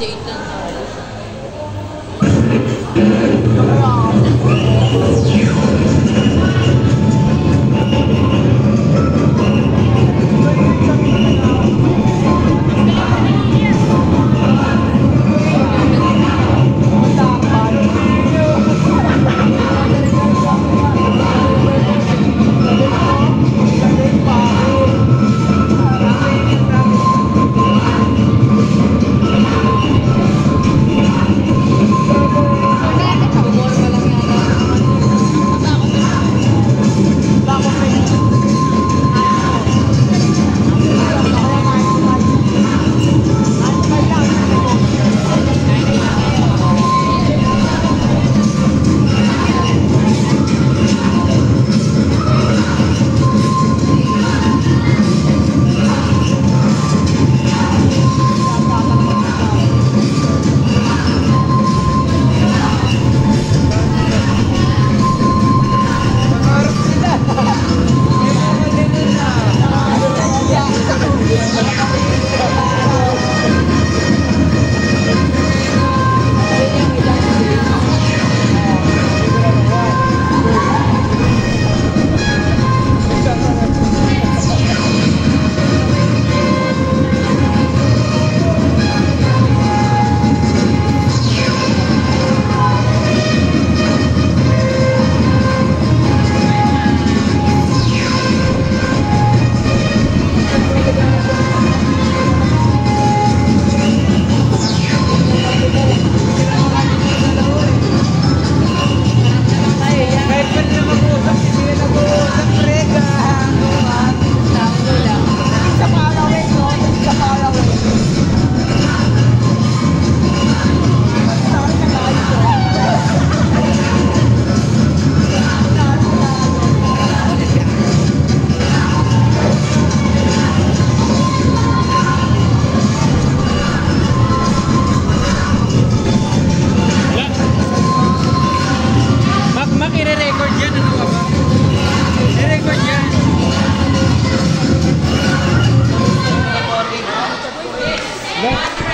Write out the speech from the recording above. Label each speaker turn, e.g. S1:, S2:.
S1: で行ったんだ。ろう Thanks.